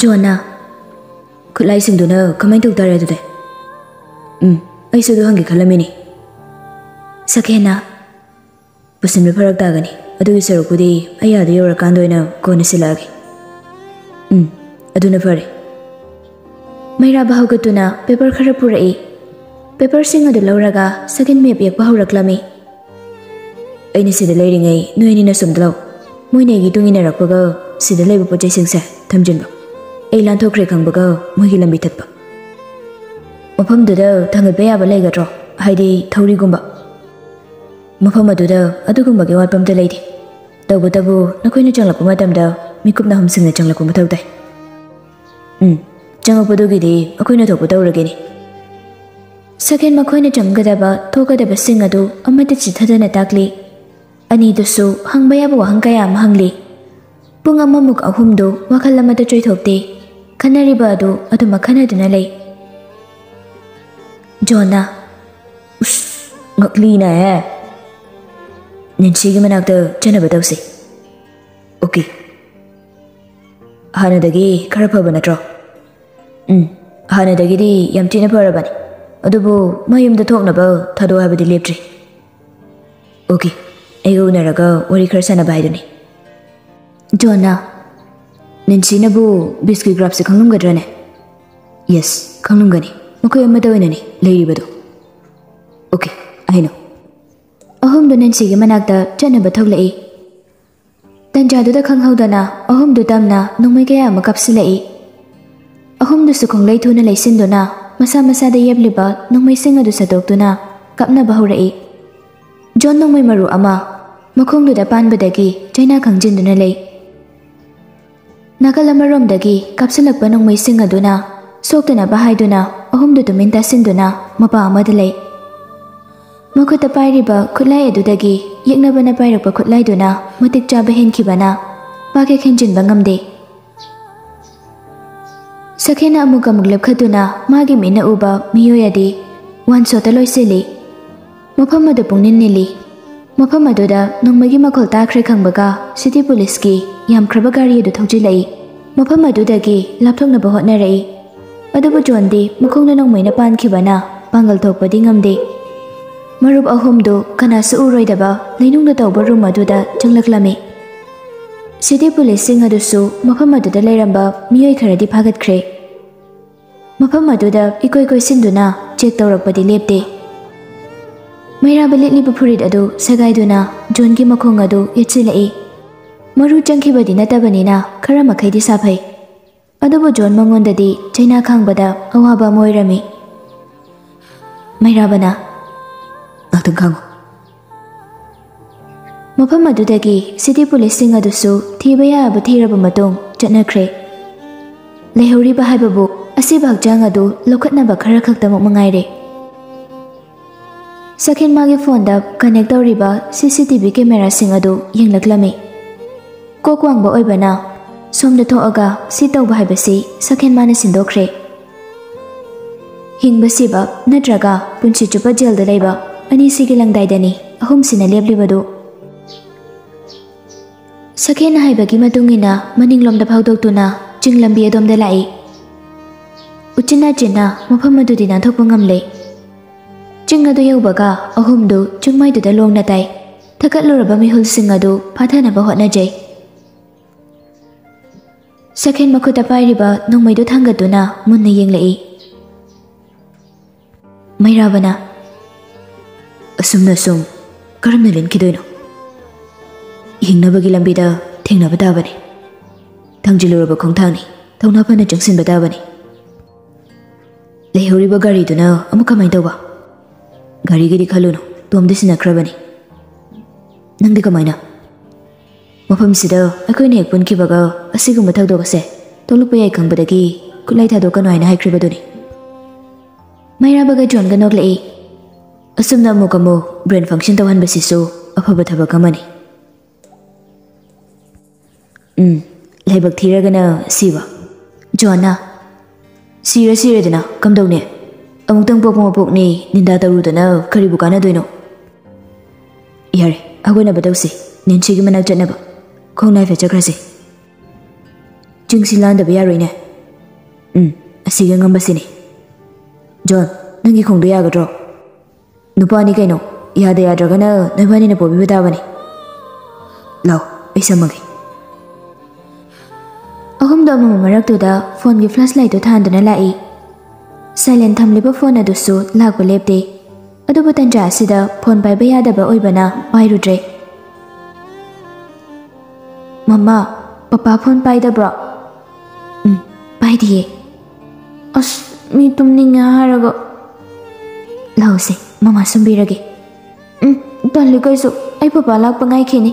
ꯖꯣꯟꯅ ꯈꯨꯠꯂꯥꯏꯁꯤꯡꯗꯨꯅ ꯀꯃꯥꯏꯅ ꯇꯧ ꯇꯥꯔꯦ ꯑꯗꯨꯗꯤ ꯎꯝ ꯑꯩꯁꯨ ꯑꯗꯨ ꯍꯪꯒꯦ ꯈꯜꯂꯝꯃꯤꯅꯤ ꯁꯈꯦꯅ ꯄꯨꯁꯤꯟꯕ ꯐꯔꯛ ꯇꯥꯒꯅꯤ ꯑꯗꯨꯒꯤ ꯁꯔꯨꯛꯄꯨꯗꯤ ꯑꯩ ꯑꯥꯗ ꯌꯧꯔꯀꯥꯟꯗ ꯑꯣꯏꯅ ꯀꯣꯟꯅ ꯁꯤꯜꯂꯛꯑꯒꯦ ꯎꯝ ꯑꯗꯨꯅ ꯐꯔꯦ ꯃꯩꯔꯥꯕ ꯍꯧꯒꯠꯇꯨꯅ ꯄꯦꯄꯔ ꯈꯔ ꯄꯨꯔꯛꯏ ꯄꯦꯄꯔꯁꯤꯡ ꯑꯗꯨ ꯂꯧꯔꯒ ꯁꯒꯦꯟ ꯃꯦꯞ ꯌꯦꯛꯄ ꯍꯧꯔꯛꯂꯝꯃꯤ ꯑꯩꯅ ꯁꯤꯗ ꯂꯩꯔꯤꯉꯩ ꯅꯣꯏ ꯑꯅꯤꯅ ꯁꯨꯝꯗ ꯂꯧ ꯃꯣꯏꯅ ꯑꯩꯒꯤ ꯇꯨꯡ ꯏꯟꯅꯔꯛꯄꯒ ꯁꯤꯗ ꯂꯩꯕ ꯄꯣꯠ ꯆꯩꯁꯤꯡꯁꯦ ꯊꯝꯖꯤꯟꯕ ꯑꯩ ꯂꯥꯟꯊꯣꯛꯈ꯭ꯔꯦ ꯈꯪꯕꯒ ꯃꯣꯏꯒꯤ ꯂꯝꯕꯤ ꯊꯠꯄ ꯃꯐꯝꯗꯨꯗ ꯊꯥꯡꯒꯠꯄ ꯌꯥꯕ ꯂꯩꯒꯗ꯭ꯔꯣ ꯍꯥꯏꯗꯤ ꯊꯧꯔꯤꯒꯨꯝꯕ ꯃꯐꯝ ꯑꯗꯨꯗ ꯑꯗꯨꯒꯨꯝꯕꯒꯤ ꯋꯥꯠꯄ ꯑꯝꯇ ꯂꯩꯇꯦ ꯇꯧꯕꯇꯕꯨ ꯅꯈꯣꯏꯅ ꯆꯪꯂꯛꯄ ꯃꯇꯝꯗ ꯃꯤꯀꯨꯞ ꯅꯥꯍꯨꯝꯁꯤꯡꯅ ꯆꯪꯂꯛꯄ ꯃꯊꯧ ꯇꯥꯏ ꯎꯝ ꯆꯪꯂꯛꯄꯗꯨꯒꯤꯗꯤ ꯑꯩꯈꯣꯏꯅ ꯊꯣꯛꯄ ꯇꯧꯔꯒꯦꯅꯤ ꯁꯀꯦꯟ ꯃꯈꯣꯏꯅ ꯆꯪꯒꯗꯕ ꯊꯣꯛꯀꯗꯕꯁꯤꯡ ꯑꯗꯨ ꯑꯃꯠꯇ ꯆꯤꯊꯗꯅ ꯇꯥꯛꯂꯤ ꯑꯅꯤꯗꯨꯁꯨ ꯍꯪꯕ ꯌꯥꯕ ꯋꯥꯍꯪ ꯀꯌꯥ ꯑꯃ ꯍꯪꯂꯤ ꯄꯨꯡ ꯑꯃꯃꯨꯛ ꯑꯍꯨꯝꯗꯨ ꯋꯥꯈꯜ ꯑꯃꯗ ꯆꯣꯏꯊꯣꯛꯇꯦ 칸나리 바도 아도 마카나 드나레 존나 우스 ngakliina e ninchigi manakta chana badawsi 오케이 하나다기 카라파바 나트로 음 하나다기디 얌티나 파라바니 어두부 마임다 통나바 타도 하바디 렙트리 오케이 에고 나라가 우리 커서나 바이더니 존나 ꯅꯦꯟꯁꯤꯅꯕꯨ ꯕꯤꯁꯀꯤ ꯒ꯭ꯔꯥꯐꯁꯦ ꯈꯪꯂꯝꯒꯗ꯭ꯔꯅꯦ ꯌꯦꯁ ꯈꯪꯂꯝꯒꯅꯤ ꯃꯈꯣꯏ ꯑꯃꯠꯇ ꯑꯣꯏꯅꯅꯤ ꯂꯩꯔꯤꯕꯗꯣ ꯑꯣꯀꯦ ꯑꯩꯅꯣ ꯑꯍꯨꯝꯗꯨ ꯅꯦꯟꯁꯤꯒꯤ ꯃꯅꯥꯛꯇ ꯆꯠꯅꯕ ꯊꯣꯛꯂꯛꯏ ꯇꯟꯖꯥꯗꯨꯗ ꯈꯪꯍꯧꯗꯅ ꯑꯍꯨꯝꯗꯨ ꯇꯝꯅ ꯅꯣꯡꯃꯩ ꯀꯌꯥ ꯑꯃ ꯀꯥꯞꯁꯤꯜꯂꯛꯏ ꯑꯍꯨꯝꯗꯨꯁꯨ ꯈꯣꯡꯂꯩ ꯊꯨꯅ ꯂꯩꯁꯤꯟꯗꯨꯅ ꯃꯁꯥ ꯃꯁꯥꯗ ꯌꯦꯞꯂꯤꯕ ꯅꯣꯡꯃꯩꯁꯤꯡ ꯑꯗꯨ ꯁꯠꯇꯣꯛꯇꯨꯅ ꯀꯥꯞꯅꯕ ꯍꯧꯔꯛꯏ ꯖꯣꯟ ꯅꯣꯡꯃꯩ ꯃꯔꯨ ꯑꯃ ꯃꯈꯣꯡꯗꯨꯗ ꯄꯥꯟꯕꯗꯒꯤ ꯆꯩꯅꯥ ꯈꯪꯖꯤꯟꯗꯨꯅ ꯂꯩ ꯅꯥꯀꯜ ꯑꯃꯔꯣꯝꯗꯒꯤ ꯀꯥꯞꯁꯤꯜꯂꯛꯄ ꯅꯣꯡꯃꯩꯁꯤꯡ ꯑꯗꯨꯅ ꯁꯣꯛꯇꯅꯕ ꯍꯥꯏꯗꯨꯅ ꯑꯍꯨꯝꯗꯨ ꯇꯨꯃꯤꯟ ꯇꯥꯁꯤꯟꯗꯨꯅ ꯃꯄꯥ ꯑꯃꯗ ꯂꯩ ꯃꯈꯨꯠꯇ ꯄꯥꯏꯔꯤꯕ ꯈꯨꯠꯂꯥꯏ ꯑꯗꯨꯗꯒꯤ ꯌꯦꯛꯅꯕꯅ ꯄꯥꯏꯔꯛꯄ ꯈꯨꯠꯂꯥꯏꯗꯨꯅ ꯃꯇꯤꯛ ꯆꯥꯕ ꯍꯦꯟꯈꯤꯕꯅ ꯄꯥꯛꯍꯦꯛ ꯍꯦꯟꯖꯤꯟꯕ ꯉꯝꯗꯦ ꯁꯈꯦꯅ ꯑꯃꯨꯛ ꯑꯃꯨꯛ ꯂꯦꯞꯈꯠꯇꯨꯅ ꯃꯥꯒꯤ ꯃꯤꯠꯅ ꯎꯕ ꯃꯤꯑꯣꯏ ꯑꯗꯤ ꯋꯥꯟ ꯁꯣꯠꯇ ꯂꯣꯏꯁꯤꯜꯂꯤ ꯃꯐꯝ ꯑꯗꯨ ꯄꯨꯡꯅꯤꯟ ꯅꯤꯜꯂꯤ ꯃꯐꯝ ꯑꯗꯨꯗ ꯅꯣꯡꯃꯩꯒꯤ ꯃꯈꯣꯜ ꯇꯥꯈ꯭ꯔꯦ ꯈꯪꯕꯒ ꯁꯤꯇꯤ ꯄꯨꯂꯤꯁꯀꯤ ꯌꯥꯝꯈ꯭ꯔꯕ ꯒꯥꯔꯤ ꯑꯗꯨ ꯊꯧꯖꯤꯜꯂꯛꯏ ꯃꯐꯝ ꯑꯗꯨꯗꯒꯤ ꯂꯥꯞꯊꯣꯛꯅꯕ ꯍꯣꯠꯅꯔꯛꯏ ꯑꯗꯨꯕꯨ ꯖꯣꯟꯗꯤ ꯃꯈꯣꯡꯗ ꯅꯣꯡꯃꯩꯅ ꯄꯥꯟꯈꯤꯕꯅ ꯄꯥꯡꯒꯜ ꯊꯣꯛꯄꯗꯤ ꯉꯝꯗꯦ ꯃꯔꯨꯞ ꯑꯍꯨꯝꯗꯨ ꯀꯅꯥꯁꯨ ꯎꯔꯣꯏꯗꯕ ꯂꯩꯅꯨꯡꯗ ꯇꯧꯕ ꯔꯨꯝ ꯑꯗꯨꯗ ꯆꯪꯂꯛꯂꯝꯃꯤ ꯁꯤꯇꯤ ꯄꯨꯂꯤꯁꯁꯤꯡ ꯑꯗꯨꯁꯨ ꯃꯐꯝ ꯑꯗꯨꯗ ꯂꯩꯔꯝꯕ ꯃꯤꯑꯣꯏ ꯈꯔꯗꯤ ꯐꯥꯒꯠꯈ꯭ꯔꯦ ꯃꯐꯝ ꯑꯗꯨꯗ ꯏꯀꯣꯏ ꯀꯣꯏꯁꯤꯟꯗꯨꯅ ꯆꯦꯛ ꯇꯧꯔꯛꯄꯗꯤ ꯂꯦꯞꯇꯦ Mayra balitliba purid ado sagay na John ki makhong ado yatsilai. Maru changki badi nata banina khara makai di sapai. Adobo John mangon dadi chaina khang bada awaba moirami. Mayra bana. Naktung khango. Mapam adudagi city police sing adusu thibaya abathiraba matung chatnakhre. Lehori bahai babu asibak jang adu lokhatna bakhara khakta mo mangaire. ꯁꯈꯦꯟ ꯃꯥꯒꯤ ꯐꯣꯟꯗ ꯀꯅꯦꯛ ꯇꯧꯔꯤꯕ ꯁꯤ C T V ꯀꯦꯃꯦꯔꯥꯁꯤꯡ ꯑꯗꯨ ꯌꯦꯡꯂꯛꯂꯝꯃꯤ ꯀꯣꯛ ꯋꯥꯡꯕ ꯑꯣꯏꯕꯅ ꯁꯣꯝꯗ ꯊꯣꯛꯑꯒ ꯁꯤ ꯇꯧꯕ ꯍꯥꯏꯕꯁꯤ ꯁꯈꯦꯟ ꯃꯥꯅ ꯁꯤꯟꯗꯣꯛꯈ꯭ꯔꯦ ꯍꯤꯡꯕ ꯁꯤꯕ ꯅꯠꯇ꯭ꯔꯒ ꯄꯨꯟꯁꯤ ꯆꯨꯞꯄ ꯖꯦꯜꯗ ꯂꯩꯕ ꯑꯅꯤꯁꯤꯒꯤ ꯂꯪꯗꯥꯏꯗꯅꯤ ꯑꯍꯨꯝꯁꯤꯅ ꯂꯦꯞꯂꯤꯕꯗꯨ ꯁꯈꯦꯟꯅ ꯍꯥꯏꯕꯒꯤ ꯃꯇꯨꯡꯏꯟꯅ ꯃꯅꯤꯡꯂꯣꯝꯗ ꯐꯥꯎꯗꯣꯛꯇꯨꯅ ꯆꯤꯡ ꯂꯝꯕꯤ ꯑꯗꯣꯝꯗ ꯂꯥꯛꯏ ꯎꯆꯤꯟ ꯅꯥꯆꯤꯟꯅ ꯃꯐꯝ ꯑꯗꯨꯗꯤ ꯅꯥꯟꯊꯣꯛꯄ ꯉꯝꯂꯦ ꯆꯤꯡ ꯑꯗꯨ ꯌꯧꯕꯒ ꯑꯍꯨꯝꯗꯨ ꯆꯤꯡꯃꯩꯗꯨꯗ ꯂꯣꯡꯅ ꯇꯥꯏ ꯊꯛꯀꯠꯂꯨꯔꯕ ꯃꯤꯍꯨꯜꯁꯤꯡ ꯑꯗꯨ ꯐꯥꯊꯅꯕ ꯍꯣꯠꯅꯖꯩ ꯁꯈꯦꯟ ꯃꯈꯨꯠꯇ ꯄꯥꯏꯔꯤꯕ ꯅꯣꯡꯃꯩꯗꯨ ꯊꯥꯡꯒꯠꯇꯨꯅ ꯃꯨꯟꯅ ꯌꯦꯡꯂꯛꯏ ꯃꯩꯔꯥꯕꯅ ꯑꯁꯨꯝꯅ ꯁꯨꯝ ꯀꯔꯝꯅ ꯂꯦꯟꯈꯤꯗꯣꯏꯅꯣ ꯍꯤꯡꯅꯕꯒꯤ ꯂꯝꯕꯤꯗ ꯊꯦꯡꯅꯕ ꯇꯥꯕꯅꯤ ꯊꯥꯡꯖꯤꯜꯂꯨꯔꯕ ꯈꯣꯡꯊꯥꯡꯅꯤ ꯊꯧꯅꯥ ꯐꯅ ꯆꯪꯁꯤꯟꯕ ꯇꯥꯕꯅꯤ ꯂꯩꯍꯧꯔꯤꯕ ꯒꯥꯔꯤꯗꯨꯅ ꯑꯃꯨꯛ ꯀꯃꯥꯏꯅ ꯇꯧꯕ ꯒꯥꯔꯤꯒꯤꯗꯤ ꯈꯜꯂꯨꯅꯨ ꯇꯣꯝꯗꯤ ꯁꯤꯟꯅꯈ꯭ꯔꯕꯅꯤ ꯅꯪꯗꯤ ꯀꯃꯥꯏꯅ ꯃꯐꯝꯁꯤꯗ ꯑꯩꯈꯣꯏꯅ ꯍꯦꯛ ꯄꯨꯟꯈꯤꯕꯒ ꯑꯁꯤꯒꯨꯝꯕ ꯊꯧꯗꯣꯛ ꯑꯁꯦ ꯊꯣꯛꯂꯛꯄ ꯌꯥꯏ ꯈꯪꯕꯗꯒꯤ ꯈꯨꯠꯂꯥꯏ ꯊꯥꯗꯣꯛꯀꯅꯨ ꯍꯥꯏꯅ ꯍꯥꯏꯈ꯭ꯔꯤꯕꯗꯨꯅꯤ ꯃꯩꯔꯥꯕꯒ ꯖꯣꯟꯒ ꯅꯣꯛꯂꯛꯏ ꯑꯁꯨꯝꯅ ꯑꯃꯨꯛ ꯑꯃꯨꯛ ꯕ꯭ꯔꯦꯟ ꯐꯪꯁꯟ ꯇꯧꯍꯟꯕꯁꯤꯁꯨ ꯑꯐꯕ ꯊꯕꯛ ꯑꯃꯅꯤ ꯎꯝ ꯂꯥꯏꯕꯛ ꯊꯤꯔꯒꯅ ꯁꯤꯕ ꯖꯣꯟꯅ ꯁꯤꯔ ꯁꯤꯔꯦꯗꯅ ꯀꯝꯗꯧꯅꯤ ꯑꯃꯨꯛꯇꯪ ꯄꯣꯛꯄ ꯃꯄꯣꯛꯅꯤ ꯅꯤꯟꯗꯥ ꯇꯧꯔꯨꯗꯅ ꯀꯔꯤꯕꯨ ꯀꯥꯟꯅꯗꯣꯏꯅꯣ ꯌꯥꯔꯦ ꯍꯧꯒꯠꯅꯕ ꯇꯧꯁꯤ ꯅꯦꯟꯁꯤꯒꯤ ꯃꯅꯥꯛ ꯆꯠꯅꯕ ꯈꯣꯡꯅꯥꯏ ꯐꯠꯆꯈ꯭ꯔꯁꯤ ꯆꯤꯡꯁꯤ ꯂꯥꯟꯗꯕ ꯌꯥꯔꯣꯏꯅꯦ ꯎꯝ ꯑꯁꯤꯒ ꯉꯝꯕꯁꯤꯅꯤ ꯖꯣꯟ ꯅꯪꯒꯤ ꯈꯣꯡꯗꯣ ꯌꯥꯒꯗ꯭ꯔꯣ ꯅꯨꯄꯥꯅꯤ ꯀꯩꯅꯣ ꯌꯥꯗ ꯌꯥꯗ꯭ꯔꯒꯅ ꯅꯣꯏꯕꯥꯅꯤꯅ ꯄꯣꯕꯤꯕ ꯇꯥꯕꯅꯤ ꯂꯥꯎ ꯑꯩ ꯁꯝꯃꯒꯦ ꯑꯍꯨꯝꯗꯣ ꯑꯃꯃꯝ ꯃꯔꯛꯇꯨꯗ ꯐꯣꯟꯒꯤ ꯐ꯭ꯂꯥꯁ ꯂꯥꯏꯠꯇꯨ ꯊꯥꯟꯗꯨꯅ ꯂꯥꯛꯏ ꯁꯥꯏꯂꯦꯟ ꯊꯝꯂꯤꯕ ꯐꯣꯟ ꯑꯗꯨꯁꯨ ꯂꯥꯛꯄ ꯂꯦꯞꯇꯦ ꯑꯗꯨꯕꯨ ꯇꯟꯖꯥ ꯑꯁꯤꯗ ꯐꯣꯟ ꯄꯥꯏꯕ ꯌꯥꯗꯕ ꯑꯣꯏꯕꯅ ꯄꯥꯏꯔꯨꯗ꯭ꯔꯦ ꯃꯃꯥ ꯄꯄꯥ ꯐꯣꯟ ꯄꯥꯏꯗꯕ꯭ꯔꯣ ꯎꯝ ꯄꯥꯏꯗꯤꯌꯦ ꯑꯁ ꯃꯤ ꯇꯨꯝꯅꯤꯡꯉꯦ ꯍꯥꯏꯔꯒ ꯂꯥꯎꯁꯦ ꯃꯃꯥ ꯁꯨꯝꯕꯤꯔꯒꯦ ꯎꯝ ꯇꯜꯂꯤ ꯀꯩꯁꯨ ꯑꯩ ꯄꯄꯥ ꯂꯥꯛꯄ ꯉꯥꯏꯈꯤꯅꯤ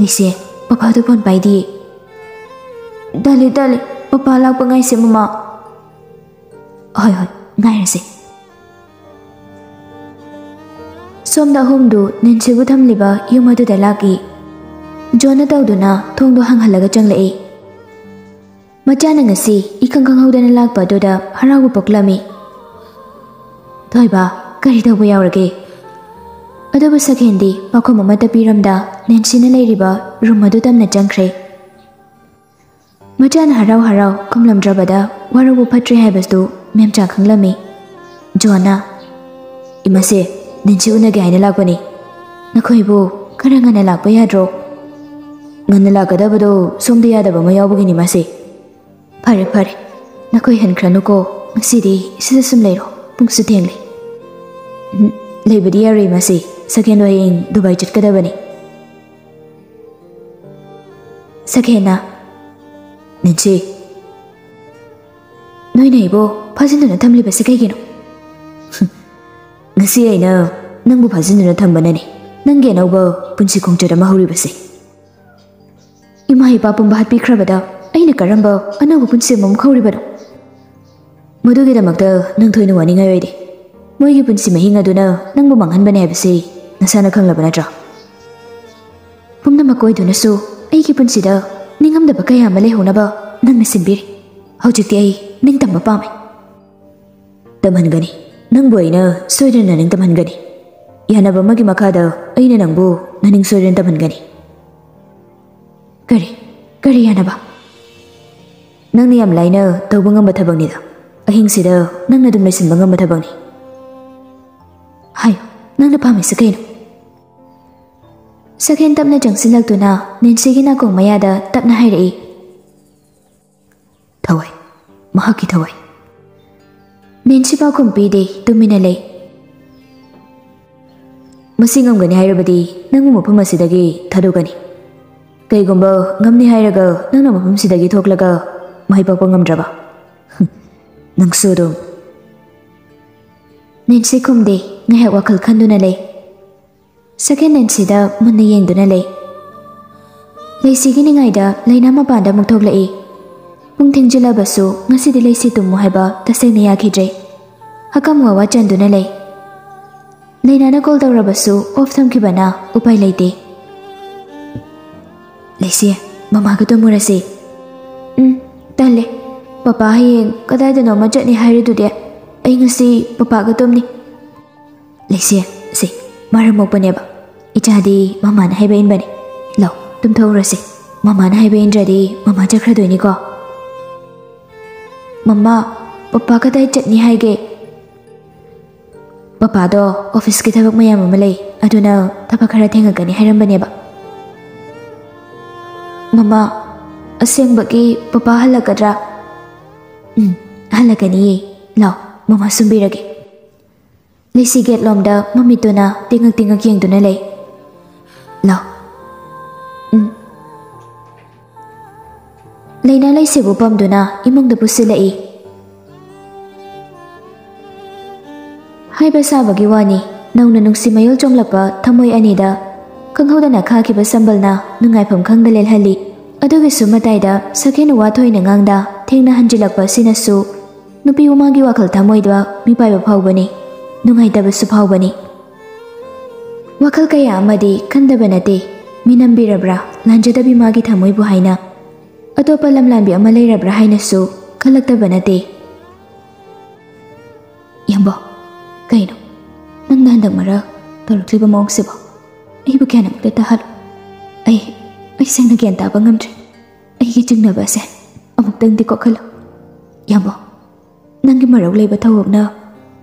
ꯂꯤꯁꯦ ꯄꯄꯥꯗꯨ ꯐꯣꯟ ꯄꯥꯏꯗꯤꯌꯦ ꯇꯜꯂꯤ ꯇꯜꯂꯤ ꯄꯄꯥ ꯂꯥꯛꯄ ꯉꯥꯏꯁꯦ ꯃꯃꯥ Oj, oj, ngay rồi Som da hum du nin chibu tham liba yuma du da laki. Jona tau du na thong du hang halaga chang lai. Macha na ngasi ikang kang hauda na lak pa du da haragu paklami. Thôi ba, kari tau bu yaw rage. Adabu sakhendi pako mamata piram da nin china lai riba rumadu tam na chang kre. Macha na harau harau kumlam drabada waragu patri hai bastu. ꯍꯥꯏꯕꯗꯨ ꯃꯦꯝꯆꯥ ꯈꯪꯂꯝꯃꯤ ꯖꯣꯟꯅ ꯏꯃꯥꯁꯦ ꯅꯤꯟꯁꯤ ꯎꯅꯒꯦ ꯍꯥꯏꯅ ꯂꯥꯛꯄꯅꯤ ꯅꯈꯣꯏꯕꯨ ꯈꯔ ꯉꯟꯅ ꯂꯥꯛꯄ ꯌꯥꯗ꯭ꯔꯣ ꯉꯟꯅ ꯂꯥꯛꯀꯗꯕꯗꯣ ꯁꯣꯝꯗ ꯌꯥꯗꯕ ꯑꯃ ꯌꯥꯎꯕꯒꯤꯅꯤ ꯃꯥꯁꯦ ꯐꯔꯦ ꯐꯔꯦ ꯅꯈꯣꯏ ꯍꯟꯈ꯭ꯔꯅꯨꯀꯣ ꯉꯁꯤꯗꯤ ꯁꯤꯗ ꯁꯨꯝ ꯂꯩꯔꯣ ꯄꯨꯡꯁꯨ ꯊꯦꯡꯂꯦ ꯎꯝ, ꯂꯩꯕꯗꯤ ꯌꯥꯔꯣꯏ ꯃꯥꯁꯦ ꯁꯀꯦꯟꯗꯣ ꯍꯌꯦꯡ ꯗꯨꯕꯥꯏ ꯆꯠꯀꯗꯕꯅꯤ ꯁꯈꯦꯅ ꯅꯤꯟꯁꯤ ꯅꯣꯏꯅ 파진누나 탐리베 세계기노 ngasi ai na nang bu phajin na tham banani nang ge nau ba punchi khong chera ma huri base ima hi papum ba happy khra bada ai na karam ba ana bu punchi mom khori bada madu ge da mak da nang thoi nu wani ngai de moi gi punchi ma hinga du na nang bu mang han bane base na sa na khang la bana tra pum na ma koi du na su ai gi punchi da ningam da ba ka ya ma le ho na ba nang na sin bi hau chi ti ai ning tam ba pa ತಮನ್ಗನಿ ನಂಬು ಐನ ಸೋಯ್ರನ್ ನನಗೆ ತಮನ್ಗನಿ ಯಾನಬಮ್ಮಗೆ ಮಖಾದ ಐನ ನಂಬು ನನಗೆ ಸೋಯ್ರನ್ ತಮನ್ಗನಿ ಕರಿ ಕರಿ ಯಾನಬ ನಂಗೆ ಯಾಮ್ ಲೈನ ತಗೊಂಬ ಥಬಂಗಿದ ಅಹಿಂಸಿದ ನಂಗೆ ಅದು ಮೆಸಿಂಬಂಗಂಬ ಥಬಂಗಿ ಹಾಯ್ ನಂಗೆ ಪಾಮಿ ಸಕೈನು ಸಕೇನ್ ತಪ್ನ ಜಂಗ್ಸಿಲ್ಲಕ್ತುನ ನೆನ್ಸಿಗಿನ ಕೋಮಯಾದ ತಪ್ನ ಹೈರೈ ಥವೈ ಮಹಕ್ಕಿ ಥವೈ ನೆಂಚಿಪಾಕುಂ ಪೀದೆ ತುಮ್ಮಿನಲೆ ಮುಸಿಂಗಂಗನೆ ಹೈರಬದಿ ನಂಗು ಮುಪಮಸಿದಗಿ ಥದುಗನಿ ಕೈಗೊಂಬ ngâm ಹೈರಗ ನಂಗ ಮುಪಮಸಿದಗಿ ಥೋಕ್ಲಗ ಮೈಪಾಪ ngâm ರಬ ನಂಗ ಸೂರು ನೆಂಚಿ ಕುಂದೆ ngay wakal khandunaಲೆ second ನೆಂಚಿದ ಮುನ್ನ ಯೆಂದುನಲೆ ಲೇಸಿಗಿ ನಿಂಗೈದ ಲೈನಾ ಮಪಾಂದ ಮುಕ್ಥೋಕ್ಲೈ ꯄꯨꯡ ꯊꯦꯡꯖꯤꯜꯂꯕꯁꯨ ꯉꯁꯤꯗꯤ ꯂꯩꯁꯤ ꯇꯨꯝꯃꯨ ꯍꯥꯏꯕ ꯇꯁꯦꯡꯅ ꯌꯥꯈꯤꯗ꯭ꯔꯦ ꯍꯀꯝ ꯋꯥꯋꯥ ꯆꯟꯗꯨꯅ ꯂꯩ ꯂꯩꯅꯥꯅ ꯀꯣꯜ ꯇꯧꯔꯕꯁꯨ ꯑꯣꯐ ꯊꯝꯈꯤꯕꯅ ꯎꯄꯥꯏ ꯂꯩꯇꯦ ꯂꯩꯁꯤ ꯃꯃꯥꯒ ꯇꯨꯝꯃꯨꯔꯁꯤ ꯎꯝ ꯇꯜꯂꯦ ꯄꯄꯥ ꯍꯌꯦꯡ ꯀꯗꯥꯏꯗꯅꯣꯃ ꯆꯠꯅꯤ ꯍꯥꯏꯔꯤꯗꯨꯗꯤ ꯑꯩ ꯉꯁꯤ ꯄꯄꯥꯒ ꯇꯨꯝꯅꯤ ꯂꯩꯁꯤ ꯁꯤ ꯃꯔꯝ ꯃꯣꯛꯄꯅꯦꯕ ꯏꯆꯥꯗꯤ ꯃꯃꯥꯅ ꯍꯥꯏꯕ ꯏꯟꯕꯅꯤ ꯂꯥꯎ ꯇꯨꯝꯊꯣꯛꯎꯔꯁꯤ ꯃꯃꯥꯅ ꯍꯥꯏꯕ ꯏꯟꯗ꯭ꯔꯗꯤ ꯃꯃꯥ ꯆꯠꯈ꯭ꯔꯗꯣꯏꯅꯤꯀꯣ ꯃꯃꯥ ꯄꯄꯥ ꯀꯗꯥꯏ ꯆꯠꯅꯤ ꯍꯥꯏꯒꯦ ꯄꯄꯥꯗꯣ ꯑꯣꯐꯤꯁꯀꯤ ꯊꯕꯛ ꯃꯌꯥꯝ ꯑꯃ ꯂꯩ ꯑꯗꯨꯅ ꯊꯕꯛ ꯈꯔ ꯊꯦꯡꯉꯛꯀꯅꯤ ꯍꯥꯏꯔꯝꯕꯅꯦꯕ ꯃꯃꯥ ꯑꯁꯦꯡꯕꯒꯤ ꯄꯄꯥ ꯍꯜꯂꯛꯀꯗ꯭ꯔꯥ ꯎꯝ ꯍꯜꯂꯛꯀꯅꯤꯌꯦ ꯂꯥꯎ ꯃꯃꯥ ꯁꯨꯝꯕꯤꯔꯒꯦ ꯂꯤꯁꯤ ꯒꯦꯠꯂꯣꯝꯗ ꯃꯃꯤꯠꯇꯨꯅ ꯇꯤꯡꯉꯛ ꯇꯤꯡꯉꯛ ꯌꯦꯡꯗꯨꯅ ꯂꯩ ꯂꯥꯎ ꯂꯩꯅꯥ ꯂꯩꯁꯤꯕꯨ ꯄꯝꯗꯨꯅ ꯏꯃꯨꯡꯗ ꯄꯨꯁꯤꯜꯂꯛꯏ ꯍꯥꯏꯕ ꯁꯥꯕꯒꯤ ꯋꯥꯅꯤ ꯅꯧꯅ ꯅꯨꯡꯁꯤ ꯃꯌꯣꯜ ꯆꯣꯡꯂꯛꯄ ꯊꯃꯣꯏ ꯑꯅꯤꯗ ꯈꯪꯍꯧꯗꯅ ꯈꯥꯈꯤꯕ ꯁꯝꯕꯜꯅ ꯅꯨꯡꯉꯥꯏꯐꯝ ꯈꯪꯗ ꯂꯦꯜꯍꯜꯂꯤ ꯑꯗꯨꯒꯤꯁꯨ ꯃꯇꯥꯏꯗ ꯁꯀꯦꯟ ꯋꯥꯊꯣꯏꯅ ꯉꯥꯡꯗ ꯊꯦꯡꯅ ꯍꯟꯖꯤꯜꯂꯛꯄ ꯑꯁꯤꯅꯁꯨ ꯅꯨꯄꯤ ꯎꯃꯥꯒꯤ ꯋꯥꯈꯜ ꯊꯃꯣꯏꯗ ꯃꯤꯄꯥꯏꯕ ꯐꯥꯎꯕꯅꯤ ꯅꯨꯡꯉꯥꯏꯇꯕꯁꯨ ꯐꯥꯎꯕꯅꯤ ꯋꯥꯈꯜ ꯀꯌꯥ ꯑꯃꯗꯤ ꯈꯟꯗꯕ ꯅꯠꯇꯦ ꯃꯤꯅꯝꯕꯤꯔꯕ꯭ꯔꯥ ꯂꯥꯟꯖꯗꯕꯤ ꯃꯥꯒꯤ ꯊꯃꯣꯏꯕꯨ ꯍꯥꯏꯅ ꯑꯇꯣꯞꯄ ꯂꯝꯂꯥꯟꯕꯤ ꯑꯃ ꯂꯩꯔꯕ꯭ꯔꯥ ꯍꯥꯏꯅꯁꯨ ꯈꯜꯂꯛꯇꯕ ꯅꯠꯇꯦ ꯌꯥꯝꯕꯣ ꯀꯩꯅꯣ ꯅꯪꯅ ꯍꯟꯗꯛ ꯃꯔꯛ ꯇꯧꯔꯛꯂꯤꯕ ꯃꯑꯣꯡꯁꯤꯕꯣ ꯑꯩꯕꯨ ꯀꯌꯥꯅꯃꯛꯇ ꯇꯥꯍꯜꯂꯨ ꯑꯩ ꯑꯩ ꯁꯦꯡꯅ ꯒ꯭ꯌꯥꯟ ꯇꯥꯕ ꯉꯝꯗ꯭ꯔꯦ ꯑꯩꯒꯤ ꯆꯤꯡꯅꯕ ꯑꯁꯦ ꯑꯃꯨꯛꯇꯪꯗꯤ ꯀꯣꯛꯍꯜꯂꯨ ꯌꯥꯝꯕꯣ ꯅꯪꯒꯤ ꯃꯔꯧ ꯂꯩꯕ ꯊꯧꯗꯣꯛꯅ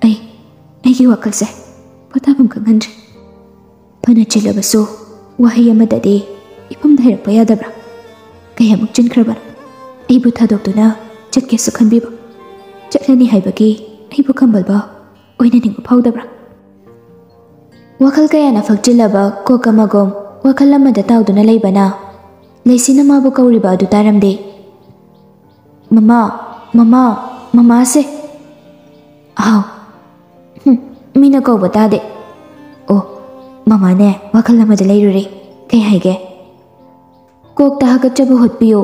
ꯑꯩ ꯑꯩꯒꯤ ꯋꯥꯈꯜꯁꯦ ꯄꯣꯊꯥꯐꯝ ꯈꯪꯍꯟꯗ꯭ꯔꯦ ꯐꯅ ꯆꯤꯜꯂꯕꯁꯨ ꯋꯥꯍꯩ ꯑꯃꯗꯗꯤ ꯏꯐꯝꯗ ꯍꯩꯔꯛꯄ ꯌꯥꯗꯕ꯭ꯔꯥ ꯀꯌꯥꯃꯨꯛ ꯆꯤꯟꯈ꯭ꯔꯕꯅꯣ ꯑꯩꯕꯨ ꯊꯥꯗꯣꯛꯇꯨꯅ ꯆꯠꯀꯦꯁꯨ ꯈꯟꯕꯤꯕ ꯆꯠꯂꯅꯤ ꯍꯥꯏꯕꯒꯤ ꯑꯩꯕꯨ ꯈꯝꯕꯜꯕ ꯑꯣꯏꯅꯅꯤꯡꯕ ꯐꯥꯎꯗꯕ꯭ꯔꯥ ꯋꯥꯈꯜ ꯀꯌꯥꯅ ꯐꯛꯆꯤꯜꯂꯕ ꯀꯣꯛ ꯑꯃꯒꯨꯝ ꯋꯥꯈꯜ ꯑꯃꯗ ꯇꯥꯎꯗꯨꯅ ꯂꯩꯕꯅ ꯂꯩꯁꯤꯅ ꯃꯥꯕꯨ ꯀꯧꯔꯤꯕ ꯑꯗꯨ ꯇꯥꯔꯝꯗꯦ ꯃꯃꯥ ꯃꯃꯥ ꯃꯃꯥꯁꯦ ꯑꯥꯎ ꯍꯨꯝ ꯃꯤꯅ ꯀꯧꯕ ꯇꯥꯗꯦ ꯑꯣ ꯃꯃꯥꯅꯦ ꯋꯥꯈꯜ ꯑꯃꯗ ꯂꯩꯔꯨꯔꯦ ꯀꯩ ꯍꯥꯏꯒꯦ ꯀꯣꯛꯇ ꯍꯥꯒꯠꯆꯕ ꯍꯣꯠꯄꯤꯌꯨ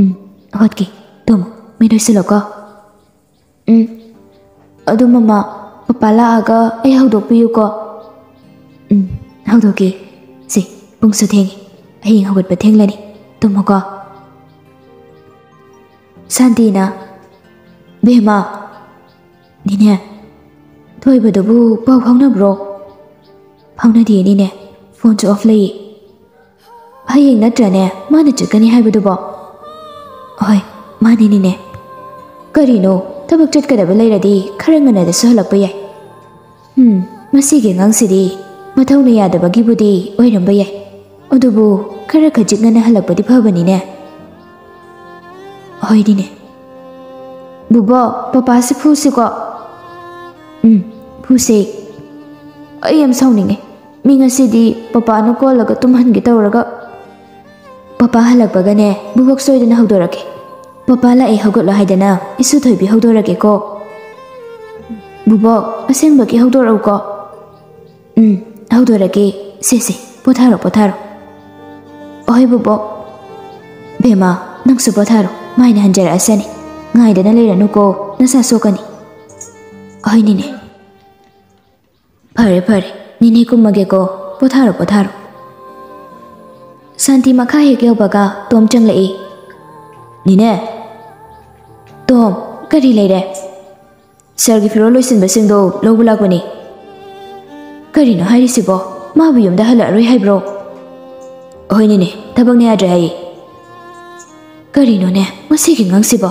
ꯎꯝ ꯍꯣꯠꯀꯦ ꯇꯨꯝꯃꯨ ꯃꯤ ꯂꯣꯏꯁꯤꯜꯂꯣꯀꯣ ꯎꯝ ꯑꯗꯨ ꯃꯃꯥ ꯄꯄꯥ ꯂꯥꯛꯑꯒ ꯑꯩ ꯍꯧꯗꯣꯛꯄꯤꯌꯨꯀꯣ ꯎꯝ ꯍꯧꯗꯣꯛꯀꯦ ꯁꯤ ꯄꯨꯡꯁꯨ ꯊꯦꯡꯉꯤ ꯍꯌꯦꯡ ꯍꯧꯒꯠꯄ ꯊꯦꯡꯂꯅꯤ ꯇꯨꯝꯃꯣꯀꯣ ꯁꯥꯟꯇꯤꯅ ꯕꯦꯃꯥ ꯅꯤꯅꯦ ꯊꯣꯏꯕꯗꯨꯕꯨ ꯄꯥꯎ ꯐꯥꯎꯅꯕ꯭ꯔꯣ ꯐꯥꯎꯅꯗꯦ ꯅꯤꯅꯦ ꯐꯣꯟꯁꯨ ꯑꯣꯐ ꯂꯩꯌꯦ ꯍꯌꯦꯡ ꯅꯠꯇ꯭ꯔꯅꯦ ꯃꯥꯅ ꯆꯠꯀꯅꯤ ꯍꯥꯏꯕꯗꯨꯕꯣ ꯍꯣꯏ ꯃꯥꯅꯦ ꯅꯤꯅꯦ ꯀꯔꯤꯅꯣ ꯊꯕꯛ ꯆꯠꯀꯗꯕ ꯂꯩꯔꯗꯤ ꯈꯔ ꯉꯟꯅꯗꯁꯨ ꯍꯜꯂꯛꯄ ꯌꯥꯏ ꯍꯨꯝ ꯃꯁꯤꯒꯤ ꯑꯉꯥꯡꯁꯤꯗꯤ ꯃꯊꯧꯅ ꯌꯥꯗꯕꯒꯤꯕꯨꯗꯤ ꯑꯣꯏꯔꯝꯕ ꯌꯥꯏ ꯑꯗꯨꯕꯨ ꯈꯔ ꯈꯖꯤꯛ ꯉꯟꯅ ꯍꯜꯂꯛꯄꯗꯤ ꯐꯕꯅꯤꯅꯦ ꯍꯣꯏꯅꯤꯅꯦ ꯕꯨꯕꯣ ꯄꯄꯥꯁꯤ ꯐꯨꯁꯤꯀꯣ ꯎꯝ ꯐꯨꯁꯦ ꯑꯩ ꯌꯥꯝ ꯁꯥꯎꯅꯤꯡꯉꯦ ꯃꯤ ꯉꯁꯤꯗꯤ ꯄꯄꯥꯅ ꯀꯣꯜꯂꯒ ꯇꯨꯝꯍꯟꯒꯦ ꯇꯧꯔꯒ ꯄꯄꯥ ꯍꯜꯂꯛꯄꯒꯅꯦ ꯕꯨꯕꯣꯛ ꯁꯣꯏꯗꯅ ꯍꯧꯗꯣꯔꯛꯀꯦ ꯄꯄꯥ ꯂꯥꯛꯑꯦ ꯍꯧꯒꯠꯂꯣ ꯍꯥꯏꯗꯅ ꯏꯁꯨ ꯊꯣꯏꯕꯤ ꯍꯧꯗꯣꯔꯛꯀꯦꯀꯣ ꯕꯨꯕꯣꯛ ꯑꯁꯦꯡꯕꯒꯤ ꯍꯧꯗꯣꯔꯛꯎꯀꯣ ꯎꯝ ꯍꯧꯗꯣꯔꯛꯀꯦ ꯁꯦ ꯁꯦ ꯄꯣꯊꯥꯔꯣ ꯄꯣꯊꯥꯔꯣ ꯑꯍꯣꯏ ꯕꯨꯕꯣꯛ ꯕꯦꯃꯥ ꯅꯪꯁꯨ ꯄꯣꯊꯥꯔꯣ ꯃꯥꯏꯅ ꯍꯟꯖꯔꯛꯑꯁꯅꯤ ꯉꯥꯏꯗꯅ ꯂꯩꯔꯅꯨꯀꯣ ꯅꯁꯥ ꯁꯣꯛꯀꯅꯤ ꯑꯍꯣꯏ ꯅꯤꯅꯦ ꯐꯔꯦ ꯐꯔꯦ ꯅꯤꯅꯦ ꯀꯨꯝꯃꯒꯦꯀꯣ ꯄꯣꯊꯥꯔꯣ ꯄꯣꯊꯥꯔꯣ 산티마카 해결바가 돔정레이 니네 돔 까리 레레 셀기 피로 로이신 베싱도 로블라고니 까리노 하이리시보 마비움다 할라로이 하이브로 어이니니 다방네 아드하이 까리노네 마시기 강시보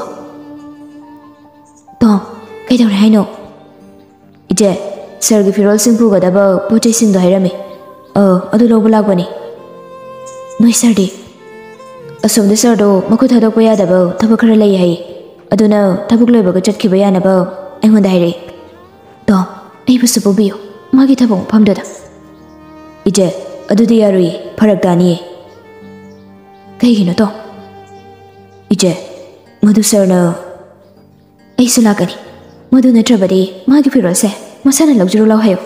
돔 까이다오레 하이노 이제 셀기 피로 로이신 부가다바 보제신도 하이라미 어 어두 로블라고니 ꯁꯥꯔꯗꯤ ꯑꯁꯣꯝꯗ ꯁꯥꯔꯗꯣ ꯃꯈꯨꯠ ꯊꯥꯗꯣꯛꯄ ꯌꯥꯗꯕ ꯊꯕꯛ ꯈꯔ ꯂꯩ ꯍꯥꯏꯌꯦ ꯑꯗꯨꯅ ꯊꯕꯛ ꯂꯣꯏꯕꯒ ꯆꯠꯈꯤꯕ ꯌꯥꯅꯕ ꯑꯩꯉꯣꯟꯗ ꯍꯥꯏꯔꯛꯏ ꯇꯣꯝ ꯑꯩꯕꯨꯁꯨ ꯄꯨꯕꯤꯌꯨ ꯃꯥꯒꯤ ꯊꯕꯛ ꯃꯐꯝꯗꯨꯗ ꯏꯆꯦ ꯑꯗꯨꯗꯤ ꯌꯥꯔꯣꯏꯌꯦ ꯐꯔꯛ ꯇꯥꯅꯤꯌꯦ ꯀꯩꯒꯤꯅꯣ ꯇꯣꯝ ꯏꯆꯦ ꯃꯗꯨ ꯁꯥꯔꯅ ꯑꯩꯁꯨ ꯂꯥꯛꯀꯅꯤ ꯃꯗꯨ ꯅꯠꯇ꯭ꯔꯕꯗꯤ ꯃꯥꯒꯤ ꯐꯤꯔꯣꯜꯁꯦ ꯃꯁꯥꯅ ꯂꯧꯖꯔꯨ ꯂꯥꯎ ꯍꯥꯏꯌꯨ